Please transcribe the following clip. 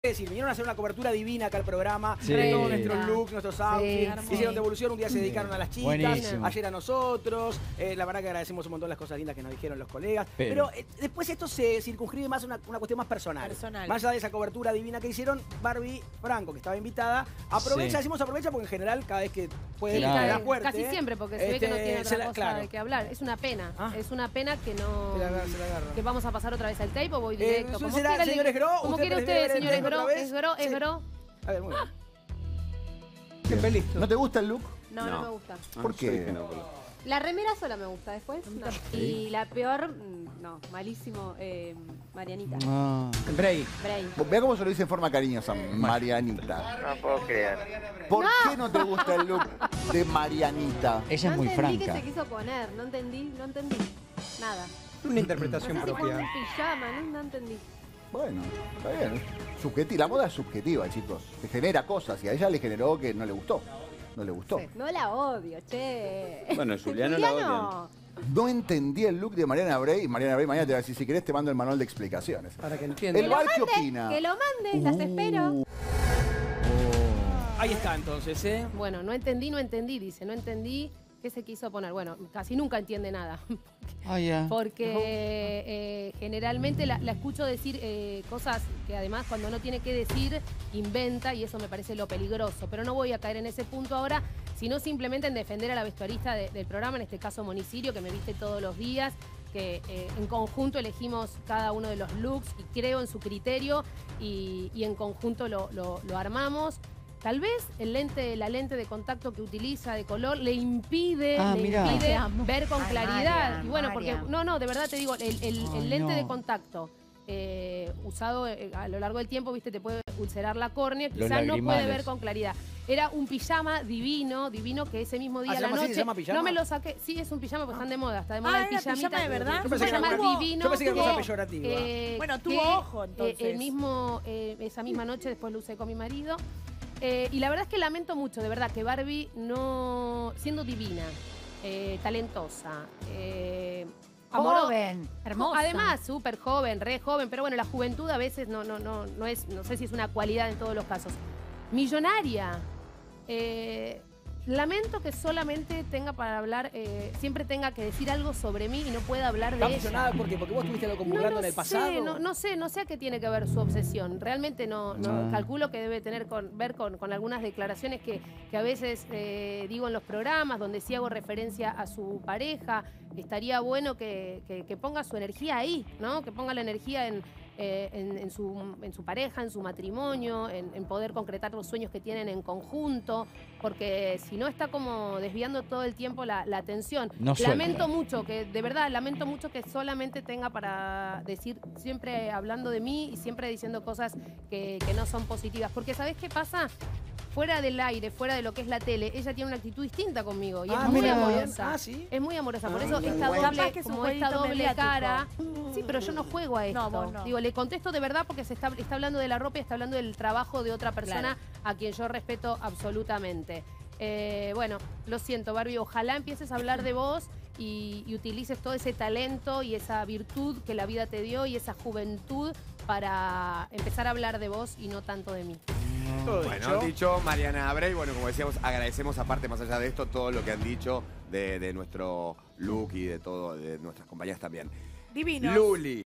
Decir, vinieron a hacer una cobertura divina acá al programa, Sí. de todos nuestros looks, nuestros outfits, hermoso. hicieron devolución, un día se dedicaron a las chicas, Buenísimo. ayer a nosotros, eh, la verdad que agradecemos un montón las cosas lindas que nos dijeron los colegas, pero, Pero- eh, después esto se circunscribe más a una, una cuestión más personal. Personal. Más allá de esa cobertura divina que hicieron, Barbie Franco, que estaba invitada, aprovecha, Sí. decimos aprovecha porque en general cada vez que puede Sí, ir, claro. fuerte. Casi siempre, porque se ve que no Este, tiene otra la- cosa claro. de qué hablar. Es una pena. Ah. Es una pena que no. Se la agarra, se la agarra. Que vamos a pasar otra vez al tape o voy Eh, directo. ¿eso como será, señores vez? Es Gro, es Sí. Gro. A ver, muy bien. Qué feliz. ¿No te gusta el look? No, no, No. me gusta. ¿Por yo qué? no, La remera sola me gusta después. no. Y la peor, mm, no, malísimo, eh, Marianita. Ah. Bray. Bray. Vea cómo se lo dice en forma cariñosa, Marianita. No puedo creer. ¿Por qué no te gusta el look de Marianita? Ella no es muy entendí franca. se quiso poner, no entendí, no entendí. Nada. Una interpretación propia. un pijama, no, no entendí. Bueno, está bien. Subjeti- la moda es subjetiva, chicos. Te genera cosas y a ella le generó que no le gustó. No le gustó. No la odio, che. Bueno, Juliano la Juliano. No entendí el look de Mariana Bray. Y Mariana Bray mañana te va a decir, si querés te mando el manual de explicaciones. Para que entienda. ¿El bar qué opina? Que lo mande, las espero. Ahí está entonces, ¿eh? Bueno, no entendí, no entendí, dice, no entendí qué se quiso poner. Bueno, casi nunca entiende nada. Ah, ya. Porque eh, generalmente la, la escucho decir eh, cosas que además cuando no tiene que decir, inventa y eso me parece lo peligroso. Pero no voy a caer en ese punto ahora, sino simplemente en defender a la vestuarista de- del programa, en este caso Monicirio, que me viste todos los días que eh, en conjunto elegimos cada uno de los looks y creo en su criterio y, y en conjunto lo, lo- lo armamos. Tal vez el lente, la lente de contacto que utiliza de color le impide, Ah, le impide ver con Ay, claridad. Marian, y bueno, porque no, no, de verdad te digo, el, el- lente de no. contacto eh, usado eh, a lo largo del tiempo, viste, te puede ulcerar la córnea, quizás no puede ver con claridad. Era un pijama divino, divino que ese mismo día Ah, a ¿se la noche. No me lo saqué. Sí, es un pijama, porque están de moda. Está de moda Ah, el ¿era pijamita. pijama de verdad? Yo pensé que era divino. yo pensé que era cosa peyorativa. eh, Bueno, tuvo ojo, eh, entonces. el mismo, eh, esa misma noche después lo usé con mi marido. Eh, y la verdad es que lamento mucho, de verdad, que Barbie no, siendo divina, eh, talentosa, eh, Joven, hermosa. Además, súper joven, re joven, pero bueno, la juventud a veces no, no, no, no es, no sé si es una cualidad en todos los casos. Millonaria. Eh, lamento que solamente tenga para hablar, eh, siempre tenga que decir algo sobre mí y no pueda hablar de ¿Está ella. obsesionada ¿Por qué? Porque vos estuviste algo No comulgando lo en el sé, pasado. no, no sé, no sé a qué tiene que ver su obsesión. Realmente no, no calculo que debe tener con, ver con, con algunas declaraciones que, que a veces eh, digo en los programas, donde sí hago referencia a su pareja. Estaría bueno que, que- que ponga su energía ahí, ¿no? Que ponga la energía en, eh, en, en su, en su pareja, en su matrimonio, en, en poder concretar los sueños que tienen en conjunto, porque si no está como desviando todo el tiempo la, la atención. No suelta. lamento mucho que, de verdad, lamento mucho que solamente tenga para decir, siempre hablando de mí y siempre diciendo cosas que, que no son positivas. Porque ¿sabés qué pasa? Fuera del aire, fuera de lo que es la tele, ella tiene una actitud distinta conmigo y Ah, es muy mira. amorosa. Ah, ¿sí? Es muy amorosa, por Ah, eso esta bueno. doble, es como esta doble mediático. cara. Sí, pero yo no juego a esto. No, vos no. Digo, le contesto de verdad porque se está, está hablando de la ropa y está hablando del trabajo de otra persona a quien yo respeto absolutamente. Eh, bueno, lo siento, Barbie. Ojalá empieces a hablar de vos y, y utilices todo ese talento y esa virtud que la vida te dio y esa juventud para empezar a hablar de vos y no tanto de mí. Todo Bueno, dicho. dicho Mariana Abrey, bueno, como decíamos, agradecemos aparte, más allá de esto, todo lo que han dicho de, de nuestro look y de todo, de nuestras compañías también. Divino. Luli.